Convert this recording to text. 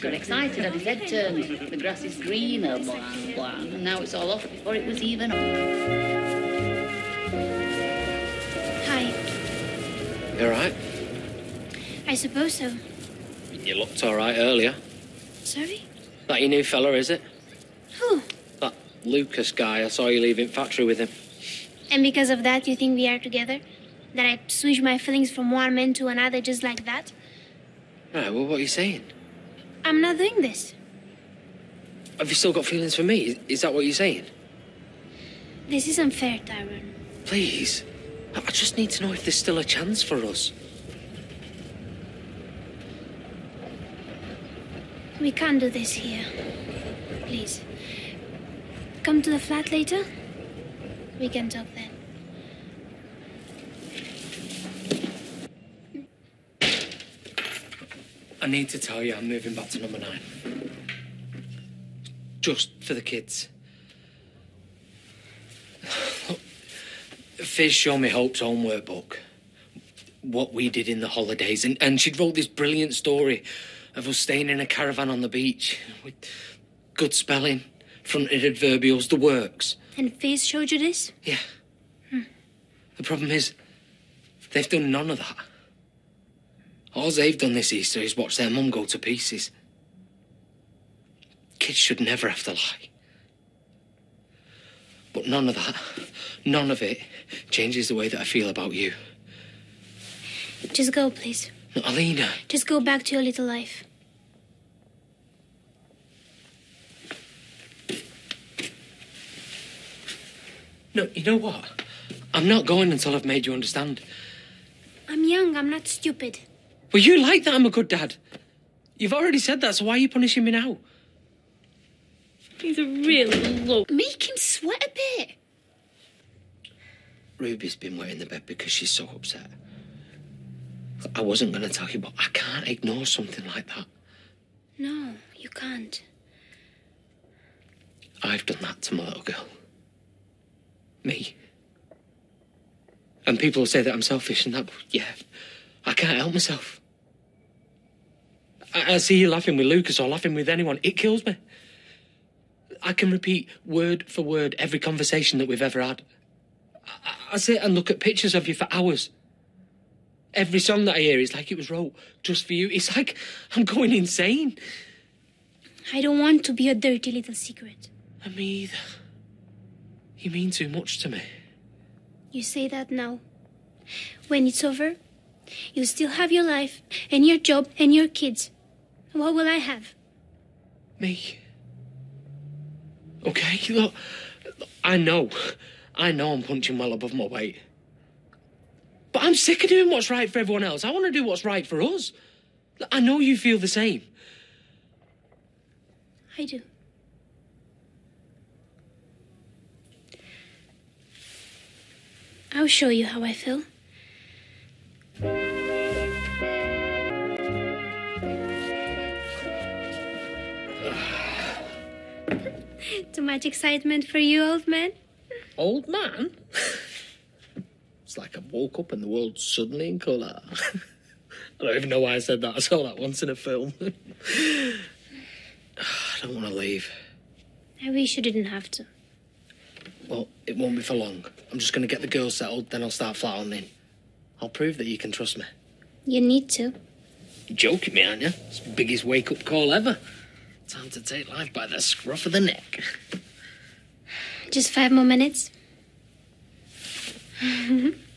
Got excited, had his head turned. The grass is greener, blah, blah. And now it's all off before it was even. On. Hi. You alright? I suppose so. You looked alright earlier. Sorry? That your new fella, is it? Who? That Lucas guy, I saw you leaving factory with him. And because of that, you think we are together? That I switch my feelings from one man to another just like that? Right, well, what are you saying? I'm not doing this. Have you still got feelings for me? Is, that what you're saying? This is unfair, Tyrone. Please. I I just need to know if there's still a chance for us. We can't do this here. Please. Come to the flat later. We can talk then. I need to tell you I'm moving back to number nine. Just for the kids. Look, Fizz showed me Hope's homework book. What we did in the holidays. And, and she'd wrote this brilliant story of us staying in a caravan on the beach with good spelling, fronted adverbials, the works. And Fizz showed you this? Yeah. Hmm. The problem is, they've done none of that. All they've done this Easter is watch their mum go to pieces. Kids should never have to lie. But none of that, none of it, changes the way that I feel about you. Just go, please. No, Alina, Just go back to your little life. no, you know what? I'm not going until I've made you understand. I'm young, I'm not stupid. Well, you like that I'm a good dad. You've already said that, so why are you punishing me now? He's a really low. Make him sweat a bit. Ruby's been wet in the bed because she's so upset. I wasn't going to tell you, but I can't ignore something like that. No, you can't. I've done that to my little girl. Me. And people say that I'm selfish and that, yeah, I can't help myself. I, I see you laughing with Lucas or laughing with anyone, it kills me. I can repeat word for word every conversation that we've ever had. I, I sit and look at pictures of you for hours. Every song that I hear is like it was wrote just for you. It's like I'm going insane. I don't want to be a dirty little secret. And me either. You mean too much to me. You say that now. When it's over, you still have your life and your job and your kids. What will I have? Me. Okay, look, I know. I know I'm punching well above my weight. But I'm sick of doing what's right for everyone else. I want to do what's right for us. I know you feel the same. I do. I'll show you how I feel. Too much excitement for you, old man? Old man? it's like I woke up and the world's suddenly in colour. I don't even know why I said that. I saw that once in a film. I don't want to leave. I wish you didn't have to. Well, it won't be for long. I'm just going to get the girls settled, then I'll start flat on in. I'll prove that you can trust me. You need to. You're joking me, aren't you? It's the biggest wake up call ever. Time to take life by the scruff of the neck. Just five more minutes.